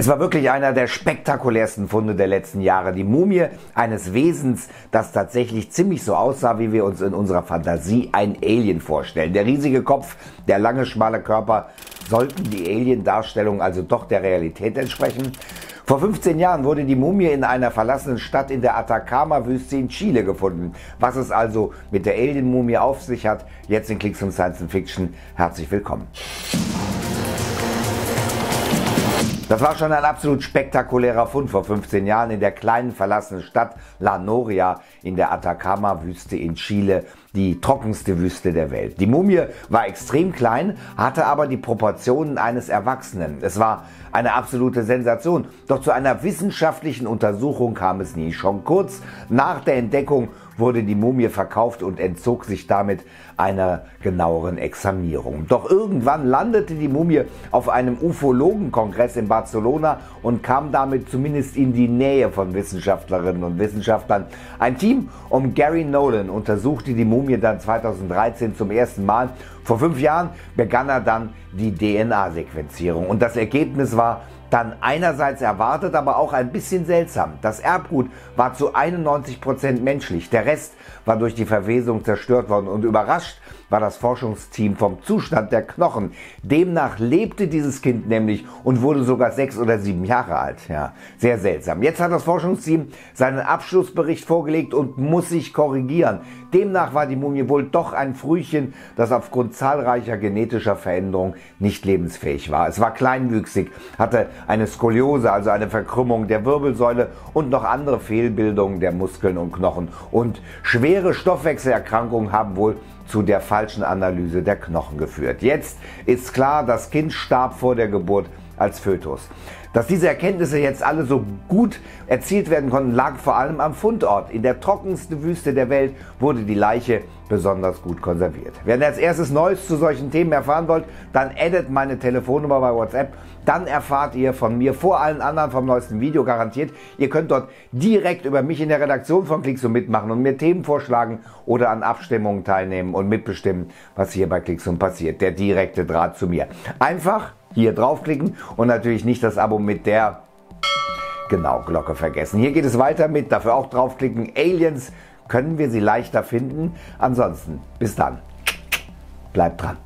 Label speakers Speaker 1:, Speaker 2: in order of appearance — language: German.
Speaker 1: Es war wirklich einer der spektakulärsten Funde der letzten Jahre. Die Mumie eines Wesens, das tatsächlich ziemlich so aussah, wie wir uns in unserer Fantasie ein Alien vorstellen. Der riesige Kopf, der lange, schmale Körper, sollten die Alien-Darstellung also doch der Realität entsprechen? Vor 15 Jahren wurde die Mumie in einer verlassenen Stadt in der Atacama-Wüste in Chile gefunden. Was es also mit der Alien-Mumie auf sich hat, jetzt in Klicks und Science Fiction. Herzlich willkommen. Das war schon ein absolut spektakulärer Fund vor 15 Jahren in der kleinen verlassenen Stadt La Noria in der Atacama-Wüste in Chile, die trockenste Wüste der Welt. Die Mumie war extrem klein, hatte aber die Proportionen eines Erwachsenen. Es war eine absolute Sensation. Doch zu einer wissenschaftlichen Untersuchung kam es nie. Schon kurz nach der Entdeckung wurde die Mumie verkauft und entzog sich damit einer genaueren Examinierung. Doch irgendwann landete die Mumie auf einem Ufologenkongress in Barcelona und kam damit zumindest in die Nähe von Wissenschaftlerinnen und Wissenschaftlern. Ein Team um Gary Nolan untersuchte die Mumie dann 2013 zum ersten Mal. Vor fünf Jahren begann er dann die DNA-Sequenzierung und das Ergebnis war dann einerseits erwartet, aber auch ein bisschen seltsam. Das Erbgut war zu 91 Prozent menschlich, der Rest war durch die Verwesung zerstört worden und überrascht war das Forschungsteam vom Zustand der Knochen. Demnach lebte dieses Kind nämlich und wurde sogar sechs oder sieben Jahre alt. Ja, sehr seltsam. Jetzt hat das Forschungsteam seinen Abschlussbericht vorgelegt und muss sich korrigieren. Demnach war die Mumie wohl doch ein Frühchen, das aufgrund zahlreicher genetischer Veränderungen nicht lebensfähig war. Es war kleinwüchsig, hatte eine Skoliose, also eine Verkrümmung der Wirbelsäule und noch andere Fehlbildungen der Muskeln und Knochen. Und schwere Stoffwechselerkrankungen haben wohl zu der falschen Analyse der Knochen geführt. Jetzt ist klar, das Kind starb vor der Geburt als Fötus. Dass diese Erkenntnisse jetzt alle so gut erzielt werden konnten, lag vor allem am Fundort. In der trockensten Wüste der Welt wurde die Leiche besonders gut konserviert. Wenn ihr als erstes Neues zu solchen Themen erfahren wollt, dann addet meine Telefonnummer bei WhatsApp. Dann erfahrt ihr von mir vor allen anderen vom neuesten Video garantiert. Ihr könnt dort direkt über mich in der Redaktion von Klicks und mitmachen und mir Themen vorschlagen oder an Abstimmungen teilnehmen und mitbestimmen, was hier bei Klicks und passiert. Der direkte Draht zu mir. Einfach hier draufklicken und natürlich nicht das Abo mit der genau Glocke vergessen. Hier geht es weiter mit, dafür auch draufklicken, Aliens können wir sie leichter finden. Ansonsten, bis dann. Bleibt dran.